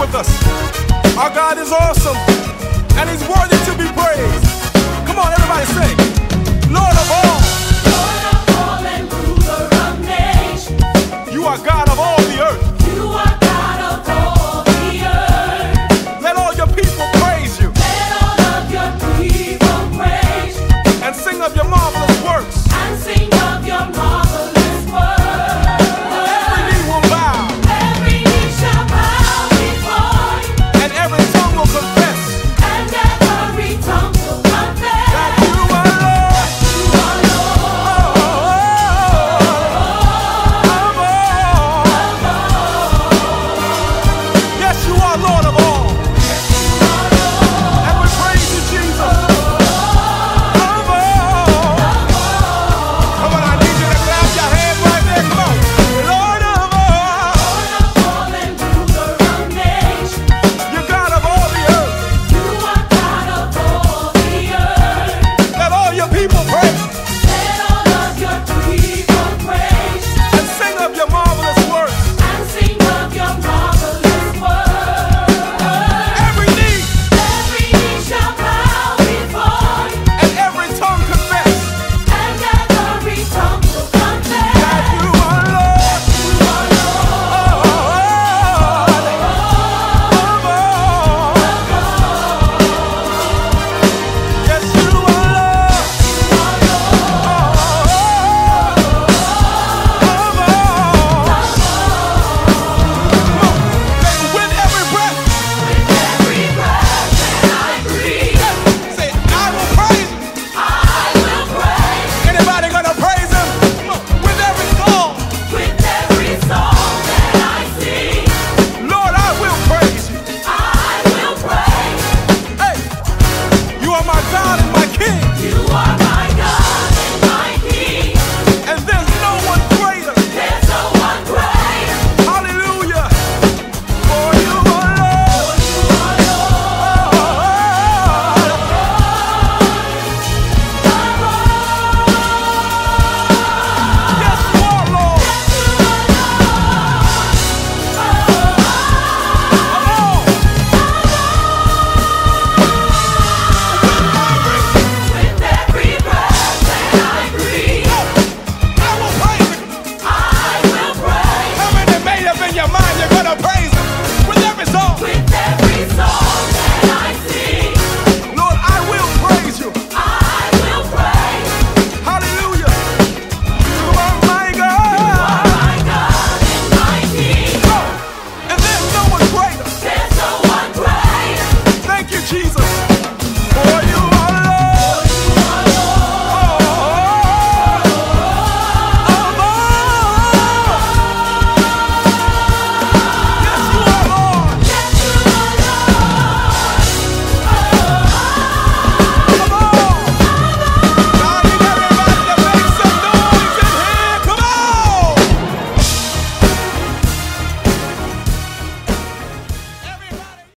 with us. Our God is awesome, and He's worthy to be praised. Come on, everybody sing.